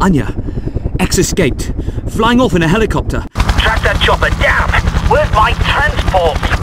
Anya, X escaped, flying off in a helicopter. Track that chopper down! Where's my transport?